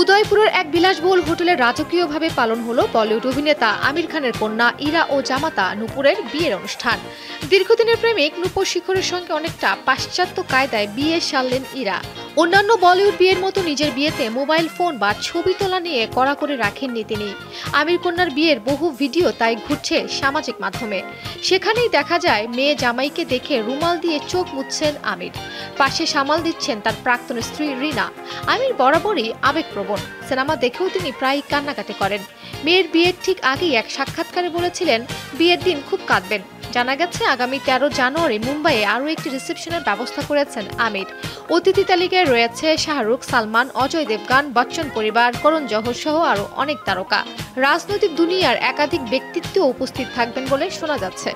উদয়পুরের এক বিলাসবহুল হোটেলে রাজকীয়ভাবে পালন হলো বলিউড অভিনেতা আমির খানের কন্যা ইরা ও জামাতা নুপুরের বিয়ের অনুষ্ঠান। দীর্ঘদিনের প্রেমিক নুপুর শিখরের সঙ্গে অনেকটা পাশ্চাত্য কায়দায় বিয়ে সারলেন ইরা। অন্যান্য বলিউড বিয়ের মতো নিজের বিয়েতে মোবাইল ফোন বা ছবি তোলা নিয়ে কড়া করে রাখেননি তিনি। আমির কন্যার বিয়ের বহু ভিডিও তাই ঘুরছে সামাজিক মাধ্যমে। সেখানেই দেখা যায়, মেয়ে জামাইকে দেখে রুমাল দিয়ে চোখ মুছছেন আমির। পাশে সামাল দিচ্ছেন তার প্রাক্তন স্ত্রী রিনা। আমির বরাবরই আবেগপ্রবণ। সিনেমা দেখেও তিনি প্রায়ই কান্নাকাটি করেন। মেয়ের বিয়ের ঠিক আগেই এক সাক্ষাৎকারে বলেছিলেন, বিয়ের দিন খুব কাঁদবেন। জানা গেছে, আগামী তেরো জানুয়ারি মুম্বাইয়ে আরও একটি রিসেপশনের ব্যবস্থা করেছেন আমির। অতিথি তালিকায় রয়েছে শাহরুখ, সালমান, অজয় দেবগান, বচ্চন পরিবার, করণ জহর সহ আরও অনেক তারকা। রাজনৈতিক দুনিয়ার একাধিক ব্যক্তিত্ব উপস্থিত থাকবেন বলে শোনা যাচ্ছে।